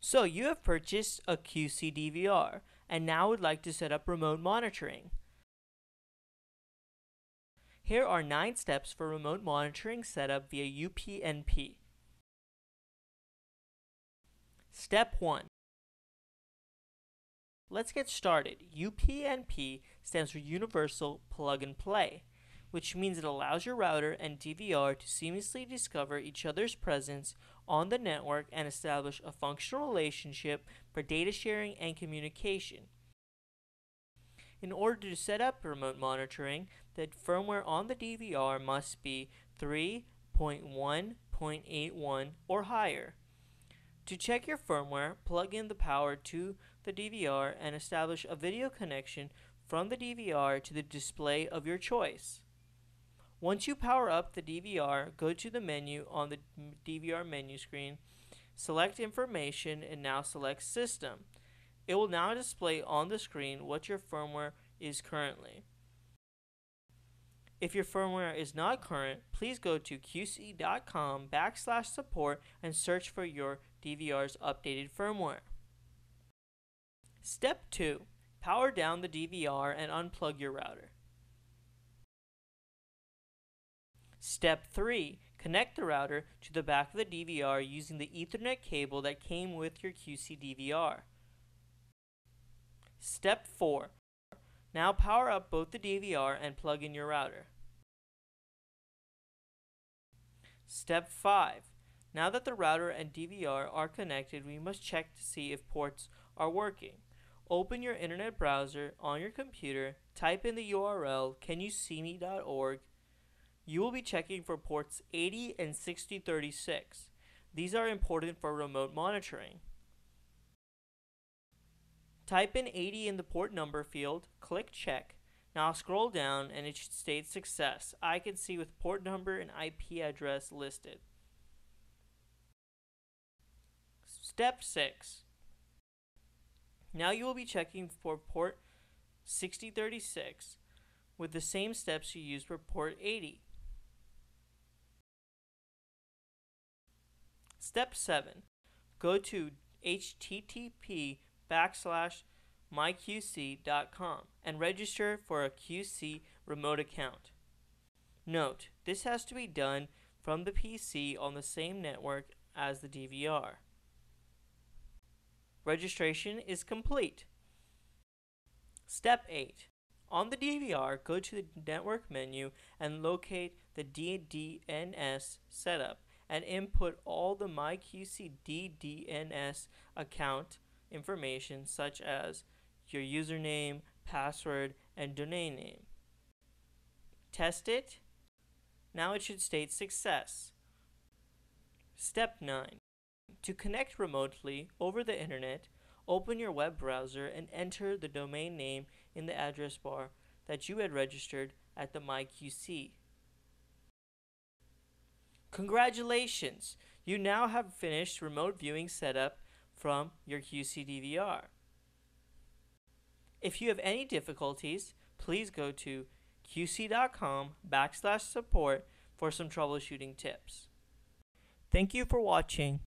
So you have purchased a Q-See DVR and now would like to set up remote monitoring. Here are 9 steps for remote monitoring setup via UPnP. Step 1. Let's get started. UPnP stands for Universal Plug and Play, which means it allows your router and DVR to seamlessly discover each other's presence on the network and establish a functional relationship for data sharing and communication. In order to set up remote monitoring, the firmware on the DVR must be 3.1.81 or higher. To check your firmware, plug in the power to the DVR and establish a video connection from the DVR to the display of your choice. Once you power up the DVR, go to the menu on the DVR menu screen, select information and now select system. It will now display on the screen what your firmware is currently. If your firmware is not current, please go to q-see.com backslash support and search for your DVR's updated firmware. Step 2. Power down the DVR and unplug your router. Step 3. Connect the router to the back of the DVR using the Ethernet cable that came with your Q-See DVR. Step 4. Now power up both the DVR and plug in your router. Step 5. Now that the router and DVR are connected, we must check to see if ports are working. Open your internet browser on your computer, type in the URL canyouseeme.org you will be checking for ports 80 and 6036. These are important for remote monitoring. Type in 80 in the port number field, click check. Now scroll down and it should state success. I can see with port number and IP address listed. Step 6. Now you will be checking for port 6036 with the same steps you used for port 80. Step 7. Go to http backslash myq-see.com and register for a Q-See remote account. Note, this has to be done from the PC on the same network as the DVR. Registration is complete. Step 8. On the DVR, go to the network menu and locate the DDNS setup and input all the MyQ-See DDNS account information such as your username, password, and domain name. Test it. Now it should state success. Step 9. To connect remotely over the internet, open your web browser and enter the domain name in the address bar that you had registered at the MyQ-See. Congratulations! You now have finished remote viewing setup from your Q-See DVR. If you have any difficulties, please go to q-see.com backslash support for some troubleshooting tips. Thank you for watching.